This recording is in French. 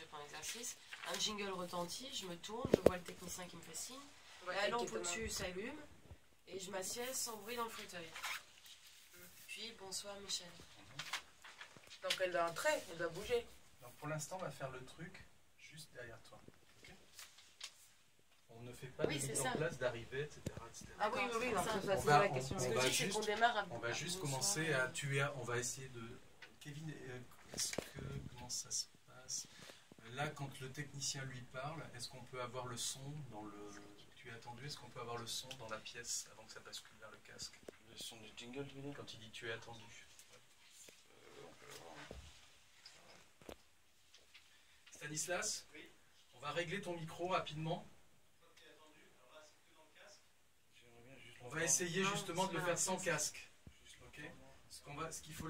yeux pour l'exercice. Un jingle retentit, je me tourne, je vois le technicien qui me fait signe. la lampe au-dessus s'allume et je m'assieds sans bruit dans le fauteuil. Puis, bonsoir Michel. Donc elle doit entrer, elle doit bouger. Donc pour l'instant, on va faire le truc juste derrière toi. on ne fait pas Oui, de mise en place d'arrivée, etc. etc. Ah oui, oui, oui, ça, c'est On va- la on- question. on Ce que va je dis, c'est juste- qu'on démarre à On va juste commencer à tuer. On va essayer de. Kevin, euh, est-ce que comment ça se passe Là, quand le technicien lui parle, est-ce qu'on peut avoir le son dans le. Tu es attendu Est-ce qu'on peut avoir le son dans la pièce avant que ça bascule vers le casque? Le son du jingle, tu veux dire? Quand il dit tu es attendu. Euh, on peut le voir. Stanislas? On va régler ton micro rapidement. On va essayer Non, justement de le faire sans casque. l'entendre. Ce qu'on va, ce qu'il faut